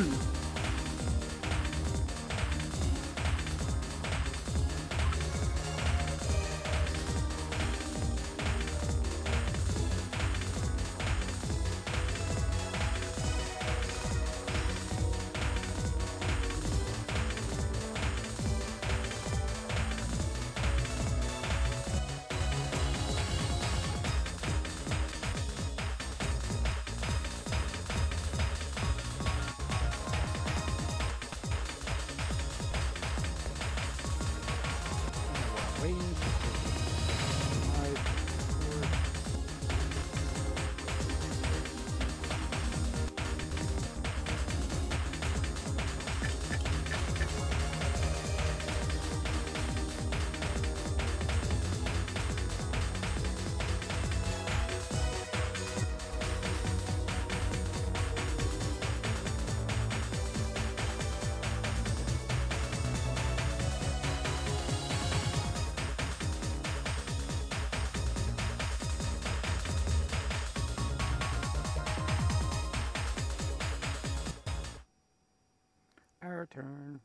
Mm. Turn.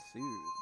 Ensues.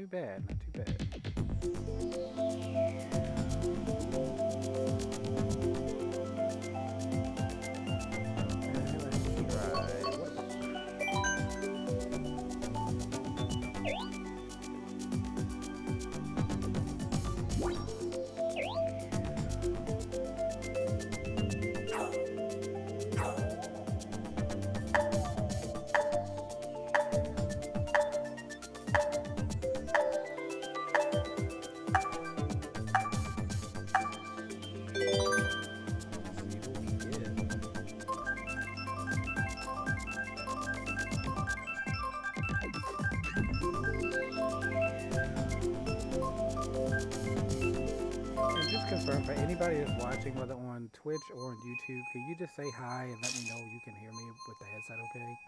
too bad. Twitch or on YouTube, Can you just say hi and let me know you can hear me with the headset okay?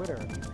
Twitter.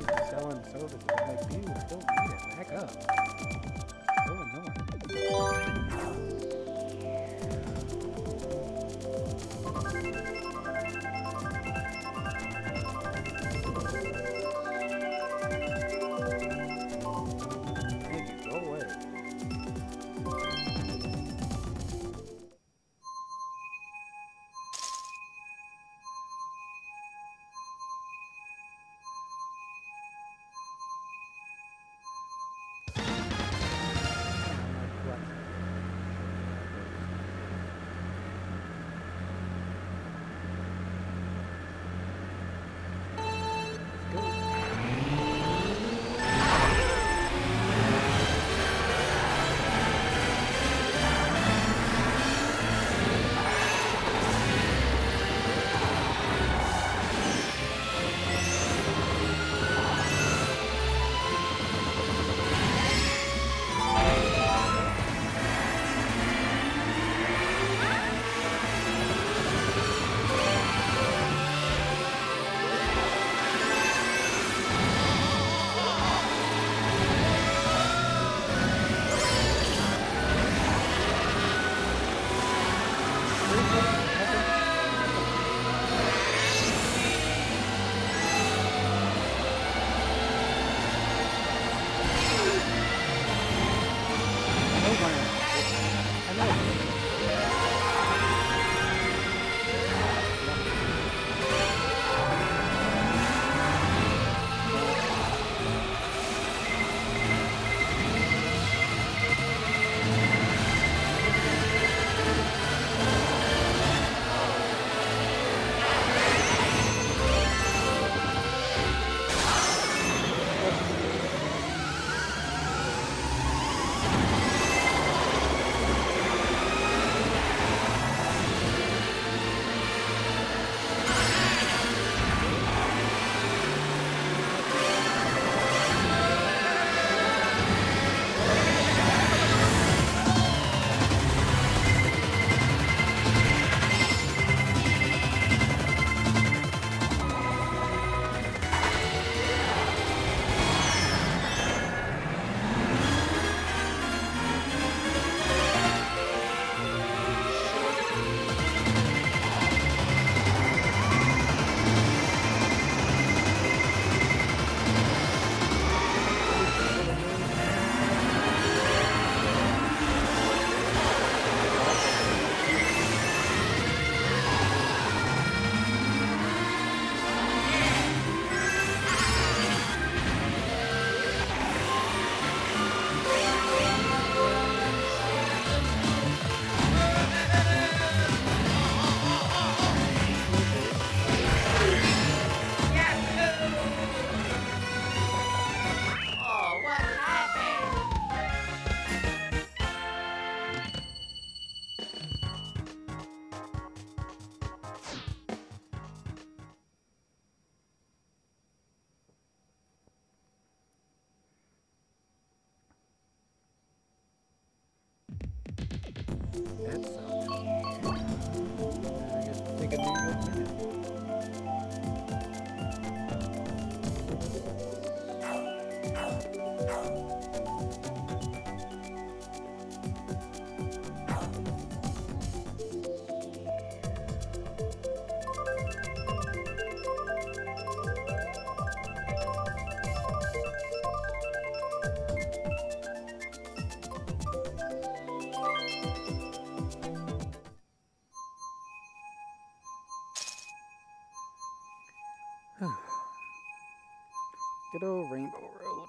Good old Rainbow Road.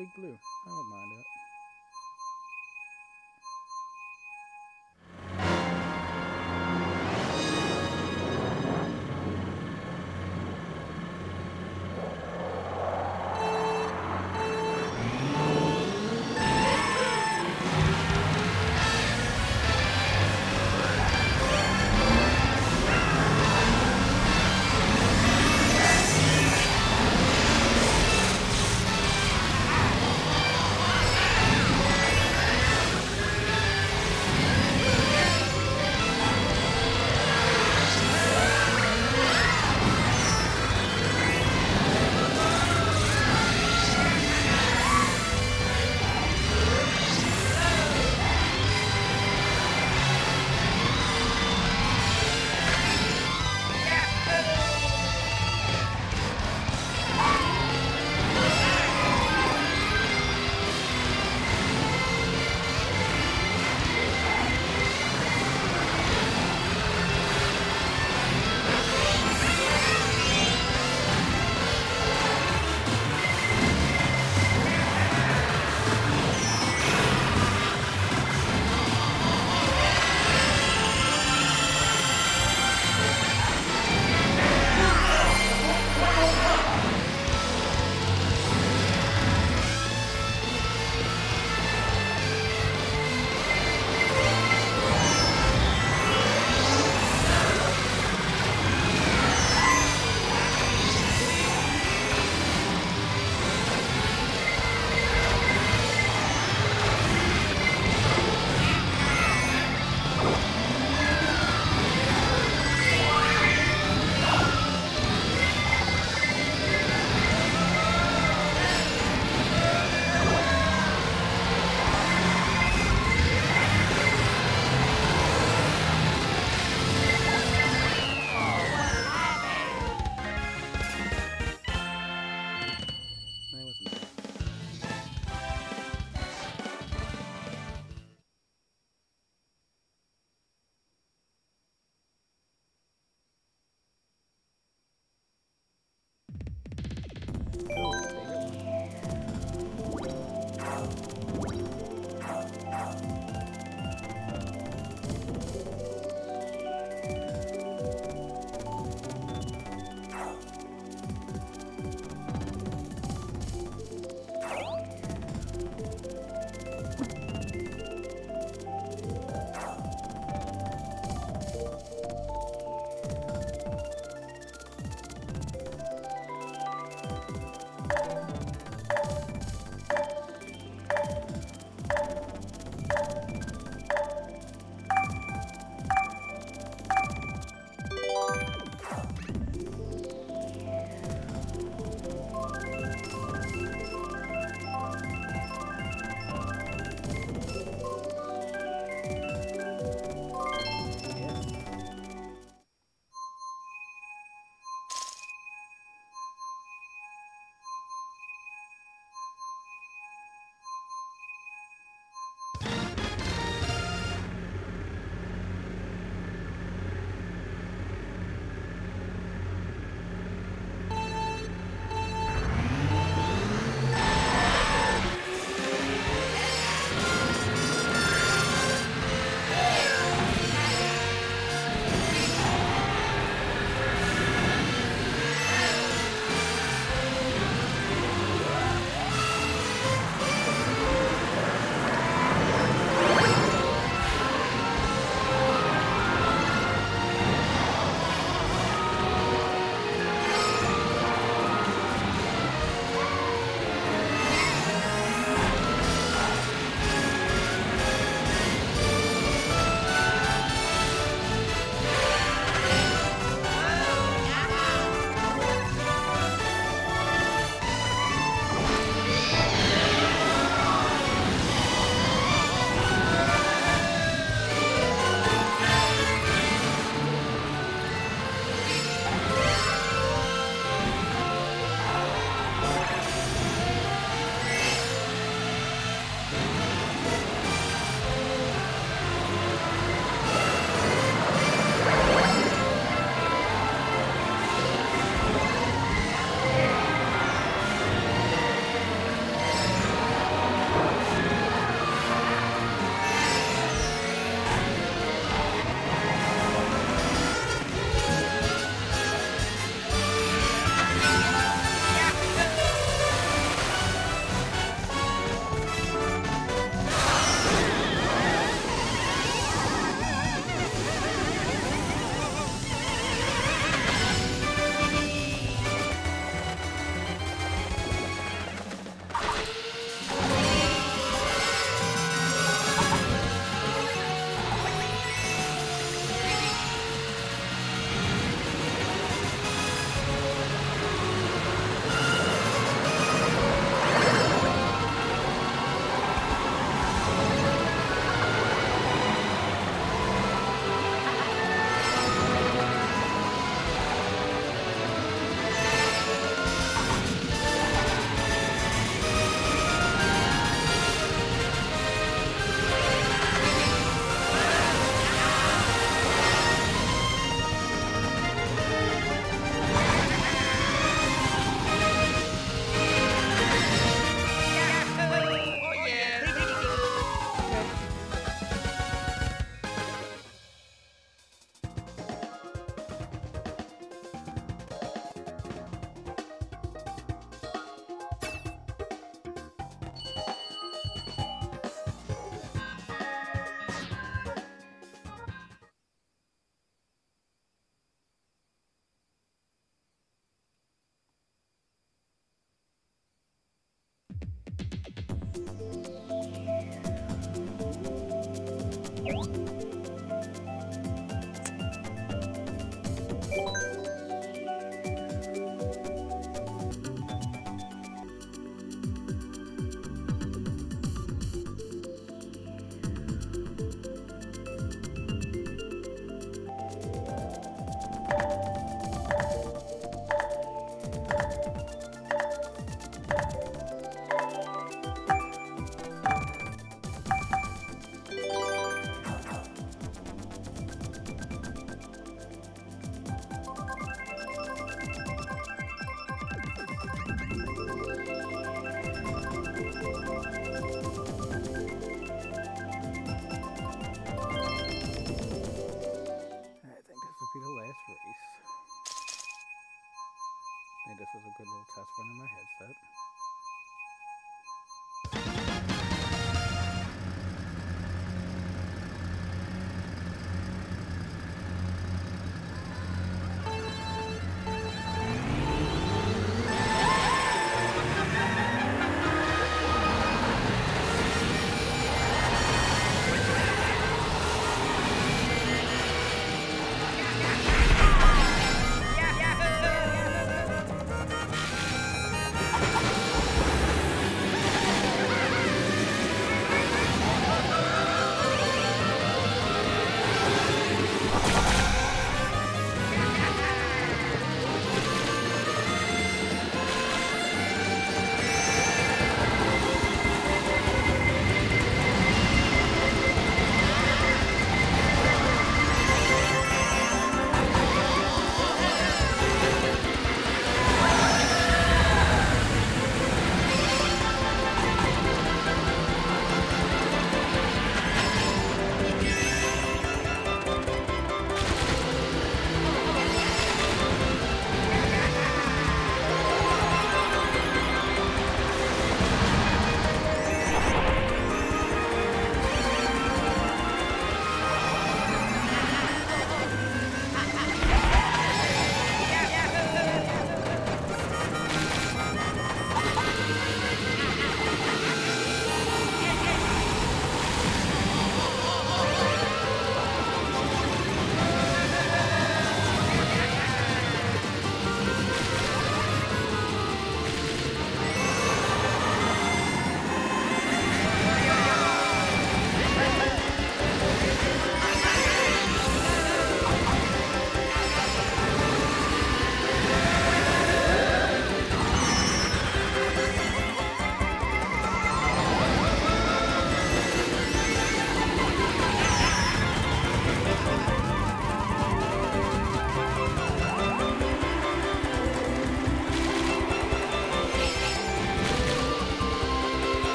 Big blue. I don't mind that.